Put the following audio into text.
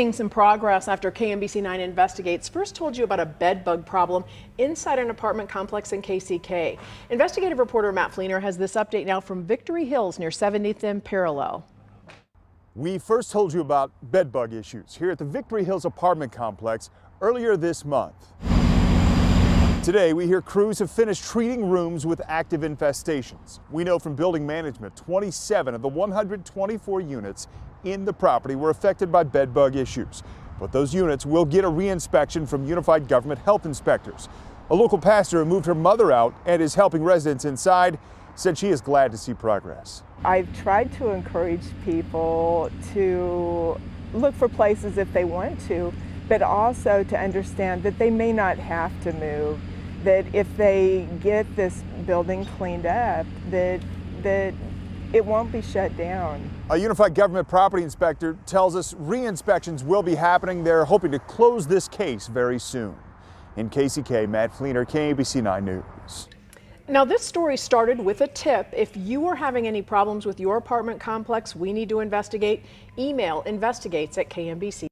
Seeing some progress after KMBC 9 investigates. First told you about a bed bug problem inside an apartment complex in KCK. Investigative reporter Matt Flener has this update now from Victory Hills near 70th and Parallel. We first told you about bed bug issues here at the Victory Hills apartment complex earlier this month. Today, we hear crews have finished treating rooms with active infestations. We know from building management 27 of the 124 units in the property were affected by bed bug issues. But those units will get a reinspection from Unified Government Health Inspectors. A local pastor who moved her mother out and is helping residents inside said she is glad to see progress. I've tried to encourage people to look for places if they want to, but also to understand that they may not have to move. That if they get this building cleaned up, that that it won't be shut down. A Unified Government Property Inspector tells us re-inspections will be happening. They're hoping to close this case very soon. In KCK, Matt Flener, KMBC 9 News. Now, this story started with a tip. If you are having any problems with your apartment complex, we need to investigate. Email investigates at KMBC.